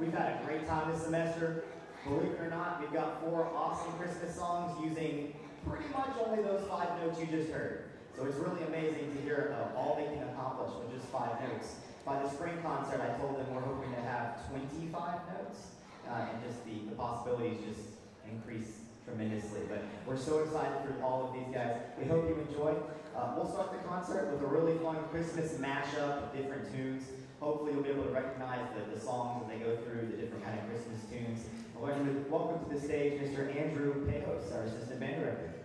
we've had a great time this semester. Believe it or not, we've got four awesome Christmas songs using pretty much only those five notes you just heard. So it's really amazing to hear all they can accomplish with just five notes. By the spring concert, I told them we're hoping to have 25 notes, uh, and just the, the possibilities just increase tremendously. But we're so excited for all of these guys. We hope you enjoy. Uh, we'll start the concert with a really fun Christmas mashup of different tunes. Hopefully you'll be able to recognize the, the songs as they go through the different kind of Christmas tunes. Welcome to, welcome to the stage Mr. Andrew Pejos, our assistant band director.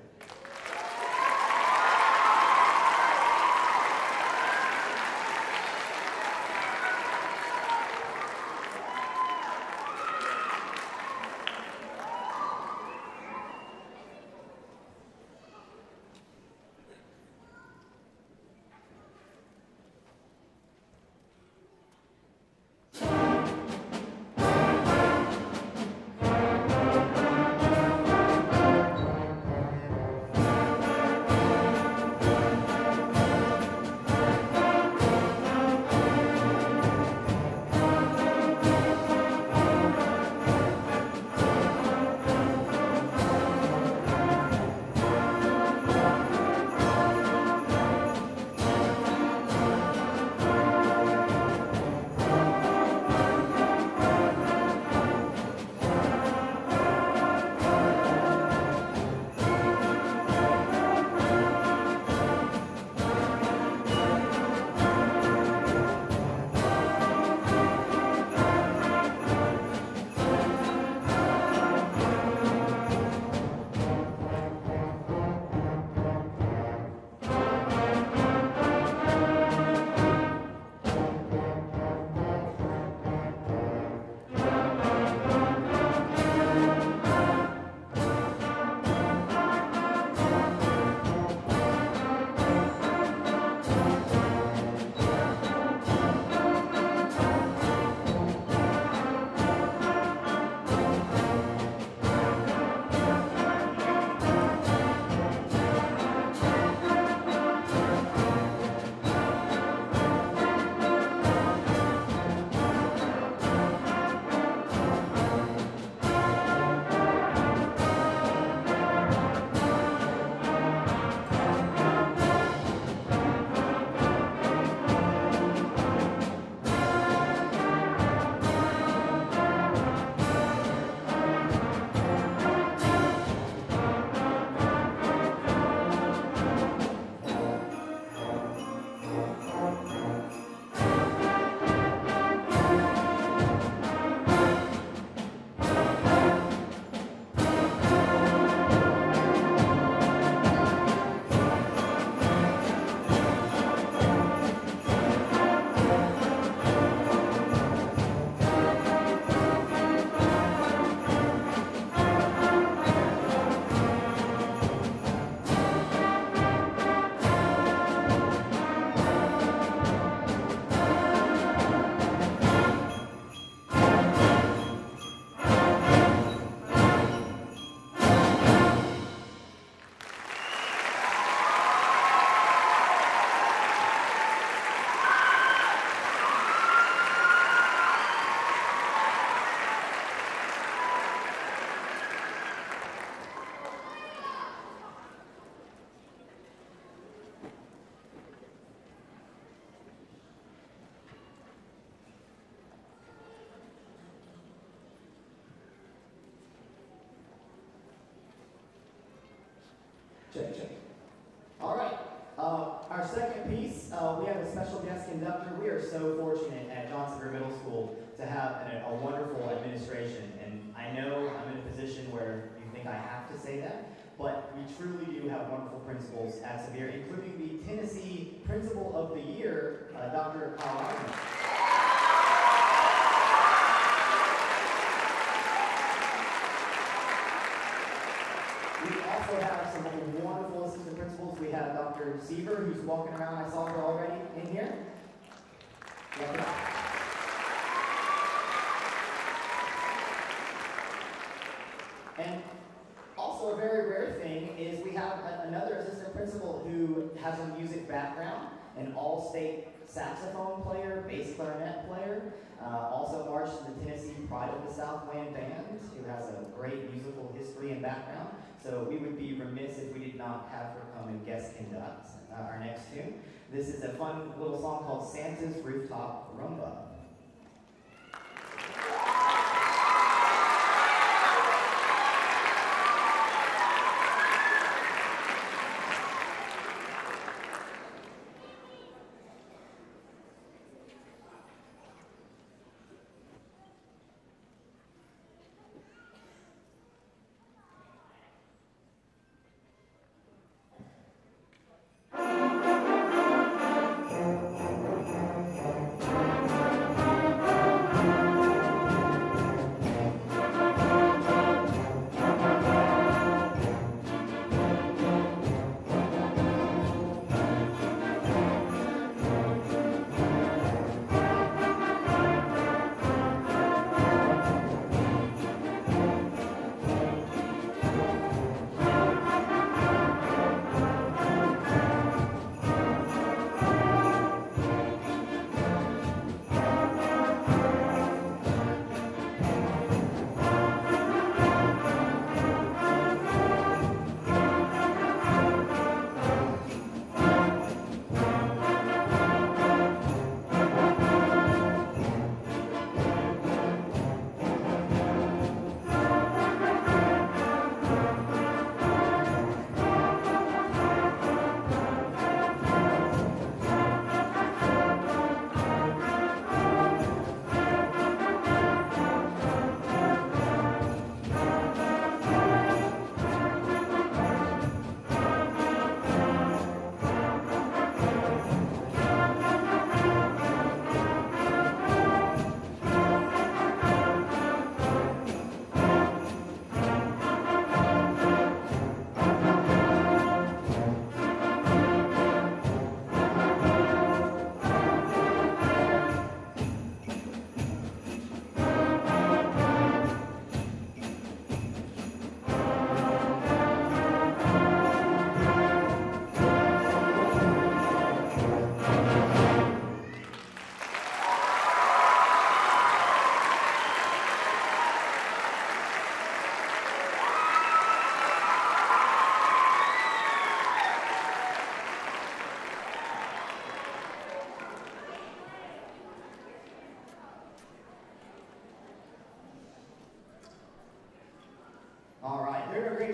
Check, check. All right. Uh, our second piece, uh, we have a special guest conductor. We are so fortunate at John Sevier Middle School to have an, a wonderful administration. And I know I'm in a position where you think I have to say that, but we truly do have wonderful principals at Sevier, including the Tennessee Principal of the Year, uh, Dr. Kyle Wagner. We also have some wonderful assistant principals. We have Dr. Seaver, who's walking around. I saw her already in here. And also a very rare thing is we have a- another assistant principal who has a music background, an all-state saxophone player, bass clarinet player, Uh, also marched in the Tennessee Pride of the Southland Band, who has a great musical history and background. So we would be remiss if we did not have her come and guest conduct uh, our next tune. This is a fun little song called Santa's Rooftop Rumba.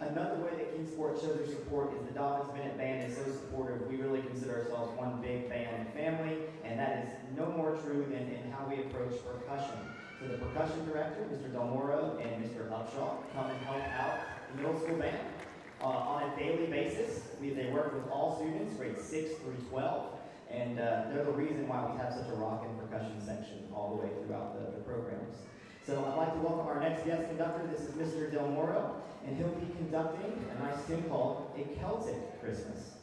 Another way that Kingsport shows their support is the Dobyns-Bennett Band is so supportive. We really consider ourselves one big band family, and that is no more true than in how we approach percussion. So the percussion director, Mr. Del Moro, and Mr. Upshaw come and help out the middle school band. Uh, on a daily basis, we, they work with all students, grades 6 through 12, and uh, they're the reason why we have such a rockin' percussion section all the way throughout the, the programs. So I'd like to welcome our next guest conductor. This is Mr. Del Moro, and he'll be conducting a nice tune called A Celtic Christmas.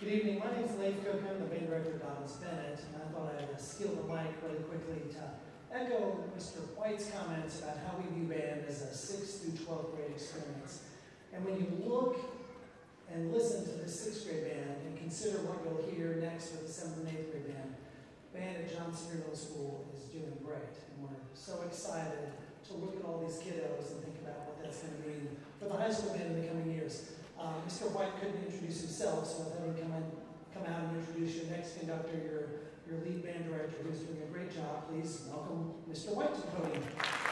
Good evening, my name is Leif Cook, I'm the band director of Dobyns-Bennett, and I thought I'd uh, steal the mic really quickly to echo Mr. White's comments about how we view band as a 6th through 12th grade experience. And when you look and listen to the 6th grade band and consider what you'll hear next with the 7th and 8th grade band, band at Johnson Middle School is doing great. And we're so excited to look at all these kiddos and think about what that's going to mean for the high school band in the coming years. Uh, Mr. White couldn't introduce himself, so I'll have him come, in, come out and introduce your next conductor, your, your lead band director, who's doing a great job. Please welcome Mr. White to the podium.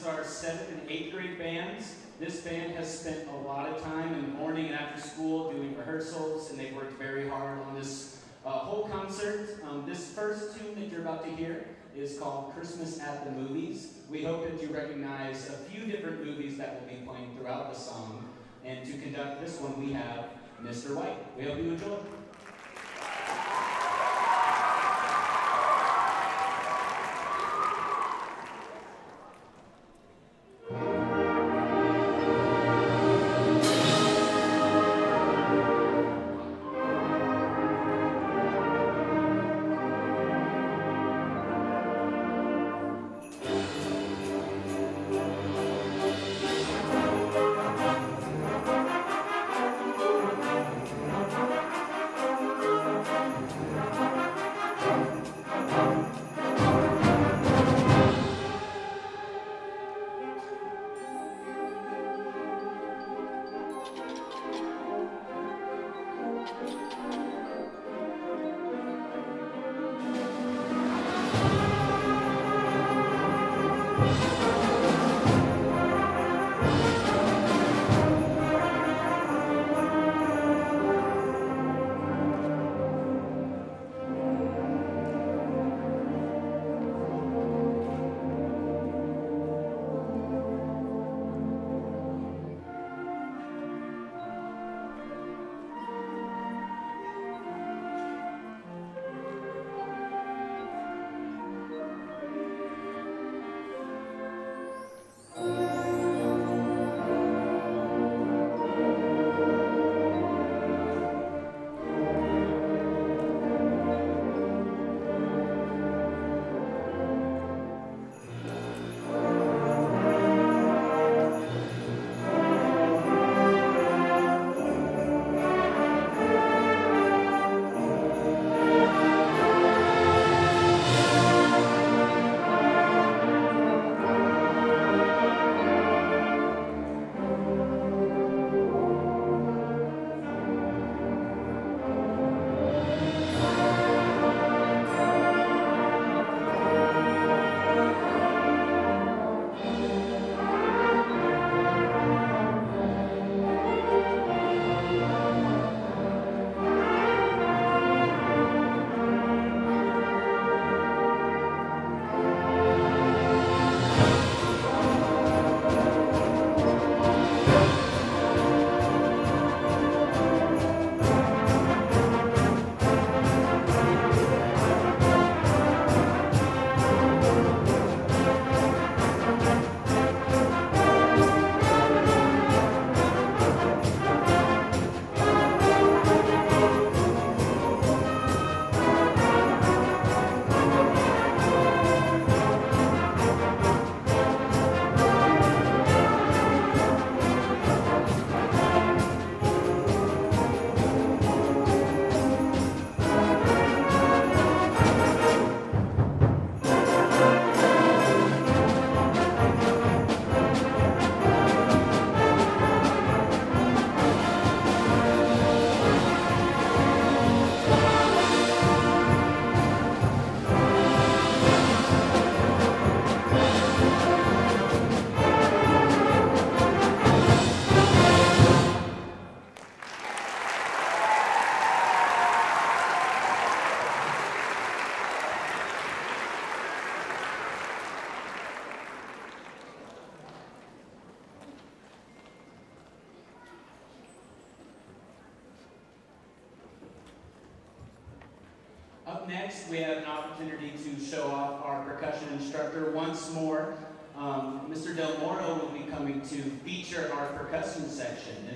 Is our seventh and eighth grade bands. This band has spent a lot of time in the morning and after school doing rehearsals, and they've worked very hard on this uh, whole concert. Um, this first tune that you're about to hear is called Christmas at the Movies. We hope that you recognize a few different movies that will be playing throughout the song. And to conduct this one, we have Mr. White. We hope you enjoy.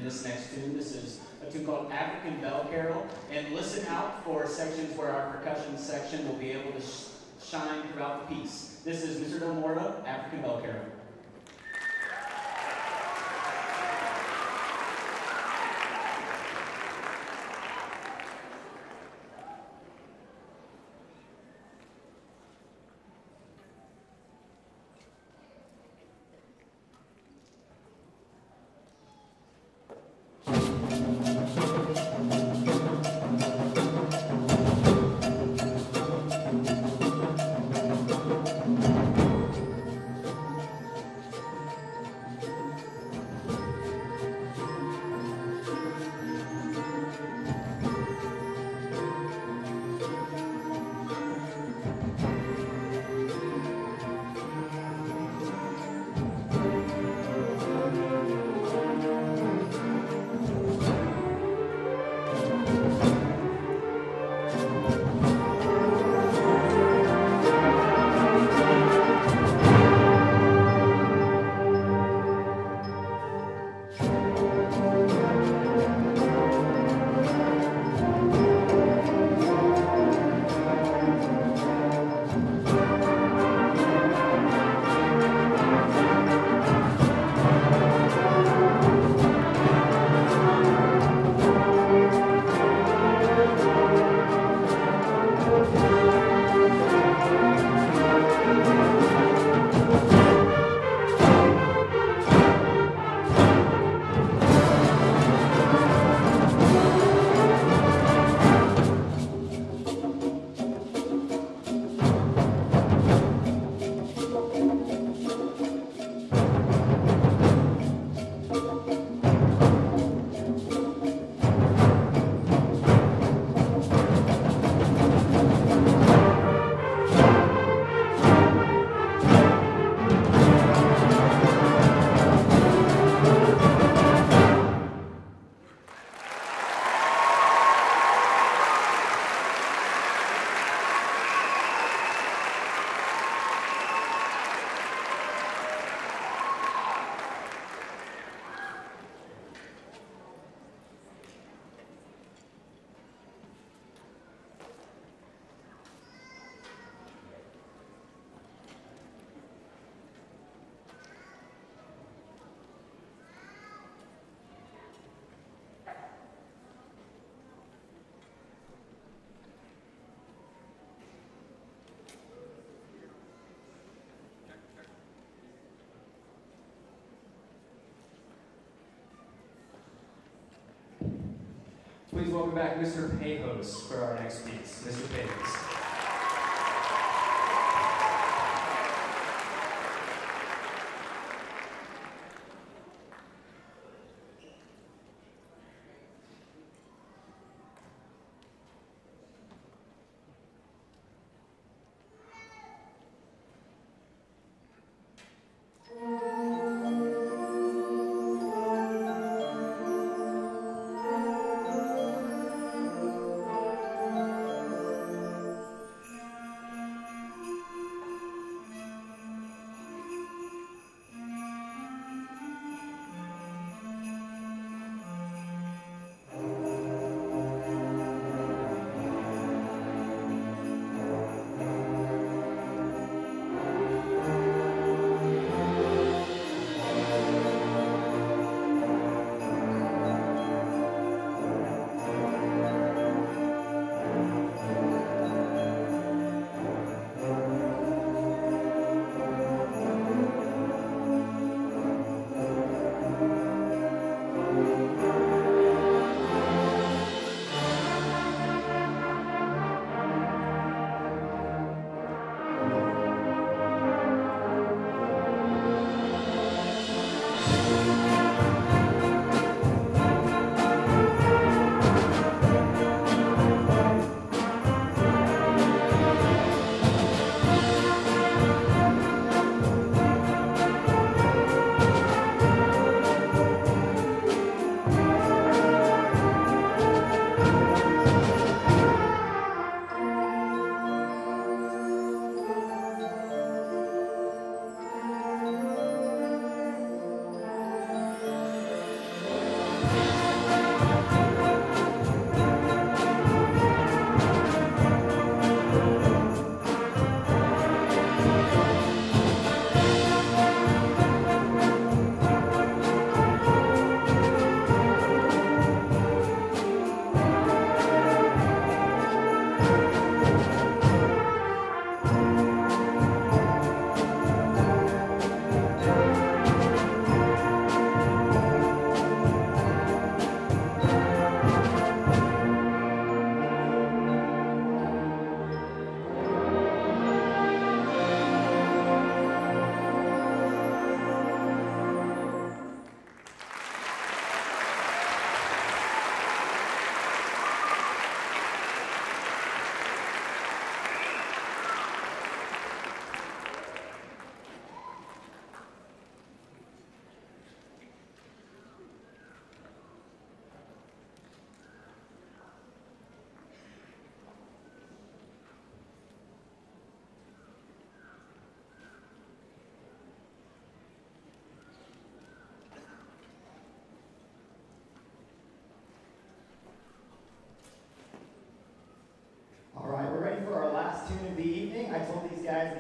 This next tune. This is a tune called African Bell Carol. And listen out for sections where our percussion section will be able to sh- shine throughout the piece. This is Mr. Del Moro, African Bell Carol. Please welcome back Mr. Pejos for our next piece. Mr. Pejos.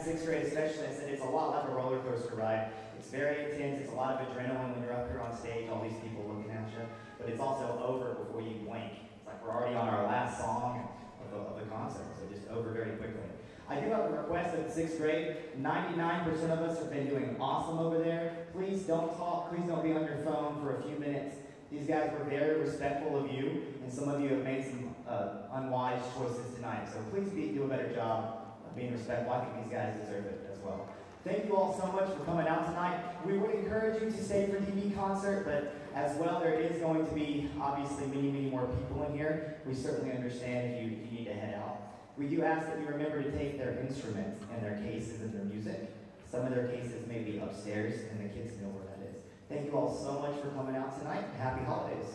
Sixth grade especially, I said it's a lot like a roller coaster ride. It's very intense, it's a lot of adrenaline when you're up here on stage, all these people looking at you. But it's also over before you blink. It's like we're already on our last song of the, of the concert, so just over very quickly. I do have a request the sixth grade. 99% of us have been doing awesome over there. Please don't talk, please don't be on your phone for a few minutes. These guys were very respectful of you, and some of you have made some uh, unwise choices tonight. So please be, do a better job being respectful. I think these guys deserve it as well. Thank you all so much for coming out tonight. We would encourage you to stay for DB concert, but as well, there is going to be obviously many, many more people in here. We certainly understand if you, if you need to head out. We do ask that you remember to take their instruments and their cases and their music. Some of their cases may be upstairs, and the kids know where that is. Thank you all so much for coming out tonight. Happy holidays.